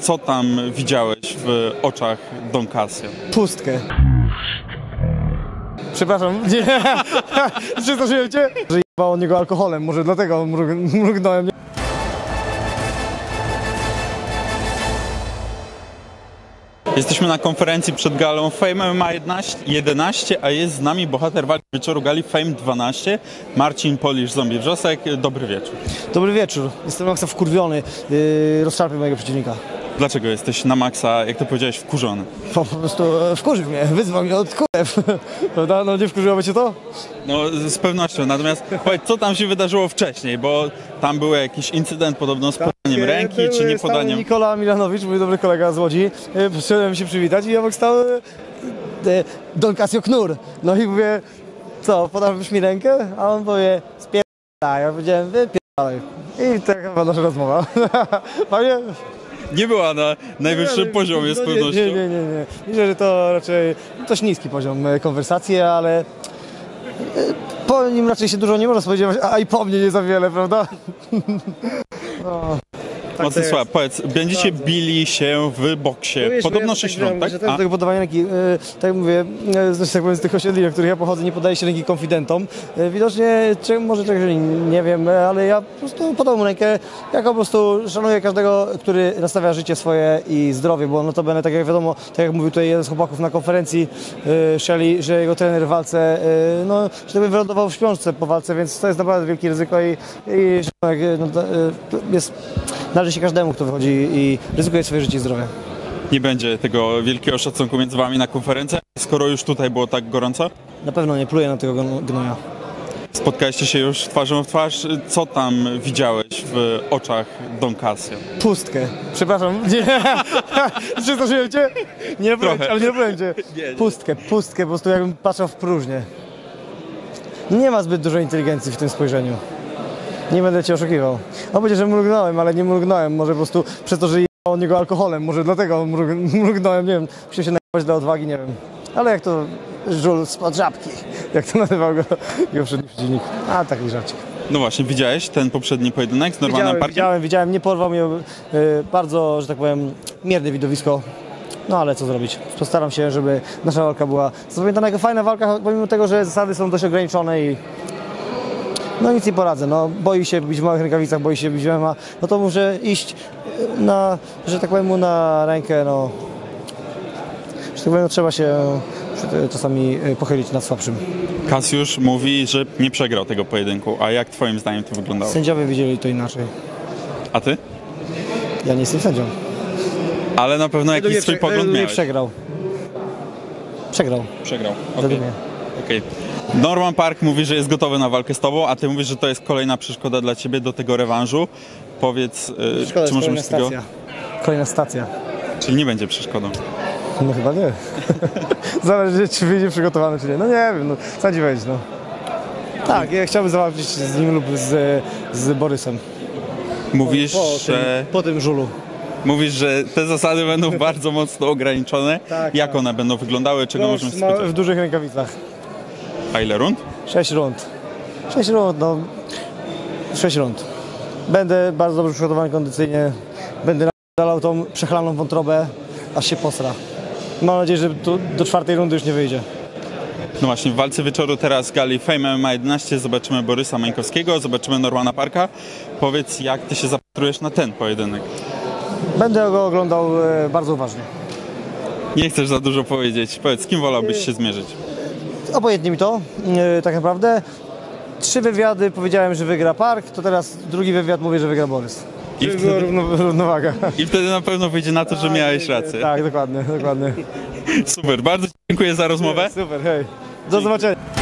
Co tam widziałeś w oczach Don Casio? Pustkę. Przepraszam, nie. Przestraszyłem cię? Że jebało od niego alkoholem, może dlatego mrug- mrugnąłem. Nie? Jesteśmy na konferencji przed galą Fame MMA 11, 11, a jest z nami bohater walki wieczoru gali Fame 12, Marcin Polisz Zombie Wrzosek. Dobry wieczór. Dobry wieczór. Jestem maksa wkurwiony. Yy, rozszarpię mojego przeciwnika. Dlaczego jesteś na maksa, jak to powiedziałeś, wkurzony? Po, po prostu e, wkurzył mnie, wyzwał mnie od kurew. Prawda? No nie wkurzyłoby cię to? No z pewnością, natomiast powiedz, co tam się wydarzyło wcześniej, bo tam był jakiś incydent podobno z podaniem ręki, Był czy nie podaniem... Nikola Milanowicz, mój dobry kolega z Łodzi. E, Przyszedłem się przywitać i obok stał e, e, Don Casio Knur. No i mówię, co, podasz mi rękę? A on powie, spierdalaj. Ja powiedziałem, wypierdalaj. I taka chyba nasza rozmowa. Panie? Nie była na najwyższym Nie, poziomie z no nie, pewnością. Nie, nie, nie, nie. Myślę, że to raczej dość niski poziom e, konwersacji, ale e, po nim raczej się dużo nie można spodziewać, a i po mnie nie za wiele, prawda? No, tak to jest. Powiedz, będziecie bili się w boksie. No Podobno ja 6 tak rund, tak? że tego podawania ręki, e, tak jak mówię, e, z, tak powiem, z tych osiedli, do których ja pochodzę, nie podaje się ręki konfidentom. E, Widocznie, czy, może czegoś nie wiem, e, ale ja po prostu podam rękę, jako po prostu szanuję każdego, który nastawia życie swoje i zdrowie, bo notabene, tak jak wiadomo, tak jak mówił tutaj jeden z chłopaków na konferencji, e, Shelly, że jego trener w walce, e, no, że tak powiem, wylądował w śpiączce po walce, więc to jest naprawdę wielkie ryzyko i, i e, no, to, e, jest, należy się każdemu, kto wychodzi i ryzykuje swoje życie i zdrowie. nie będzie tego wielkiego szacunku między wami na konferencję, skoro już tutaj było tak gorąco. Na pewno nie pluję na tego gno- gnoja. Spotkaliście się już twarzą w twarz. Co tam widziałeś w oczach Don Casio? Pustkę. Przepraszam, nie. Przestraszyłem cię? Nie. Trochę. ale nie cię. Pustkę, pustkę, po prostu jakbym patrzył w próżnię. Nie ma zbyt dużo inteligencji w tym spojrzeniu. Nie będę cię oszukiwał. On powiedział, że mrugnąłem, ale nie mrugnąłem. Może po prostu przez to, że jebało od niego alkoholem. Może dlatego mrug- mrugnąłem, nie wiem. Musiał się najebać dla odwagi, nie wiem. Ale jak to żul spod żabki, jak to nazywał go jego przedni przeciwnik. A, taki żarcik. No właśnie, widziałeś ten poprzedni pojedynek z Normanem Widziałem, Parkiem? widziałem, widziałem, nie porwał mnie y, bardzo, że tak powiem, mierne widowisko. No ale co zrobić? Postaram się, żeby nasza walka była zapamiętana jako fajna walka, pomimo tego, że zasady są dość ograniczone i no nic nie poradzę. No, boi się bić w małych rękawicach, boi się bić w MMA, no to muszę iść y, na, że tak powiem, mu na rękę, no. Że tak powiem, no, trzeba się y, czasami y, pochylić nad słabszym. Kasiusz mówi, że nie przegrał tego pojedynku. A jak twoim zdaniem to wyglądało? Sędziowie widzieli to inaczej. A ty? Ja nie jestem sędzią. Ale na pewno jakiś swój pogląd nie miałeś. przegrał. Przegrał, Przegrał. według Okej. Okej. Norman Park mówi, że jest gotowy na walkę z tobą, a ty mówisz, że to jest kolejna przeszkoda dla ciebie do tego rewanżu. Powiedz, yy, czy możemy z tego... stacja. Kolejna stacja. Czyli nie będzie przeszkodą. No chyba nie. Zależy, czy wyjdzie przygotowany, czy nie. No nie wiem, no sadzi wejść, no. Tak, ja chciałbym zawalczyć z nim lub z, z Borysem. Mówisz, Po, że... po tym żulu. Mówisz, że te zasady będą bardzo mocno ograniczone. Tak, Jak tak. one będą wyglądały, czego No, możemy w, ma- spodziewać? w dużych rękawicach. A ile rund? Sześć rund. Sześć rund, no. Sześć rund. Będę bardzo dobrze przygotowany kondycyjnie. Będę dalał tą przechlaną wątrobę, aż się posra. Mam nadzieję, że tu do czwartej rundy już nie wyjdzie. No właśnie, w walce wieczoru teraz gali Fame MMA 11 zobaczymy Borysa Mańkowskiego, zobaczymy Normana Parka. Powiedz, jak ty się zapatrujesz na ten pojedynek? Będę go oglądał e, bardzo uważnie. Nie chcesz za dużo powiedzieć. Powiedz, z kim wolałbyś się zmierzyć? Obojętnie mi to, e, tak naprawdę. Trzy wywiady powiedziałem, że wygra Park, to teraz drugi wywiad mówię, że wygra Borys. I wtedy- równo, równowaga. I wtedy na pewno wyjdzie na to, że miałeś rację. Tak, dokładnie, dokładnie. Super, bardzo dziękuję za rozmowę. Super, hej. Do zobaczenia.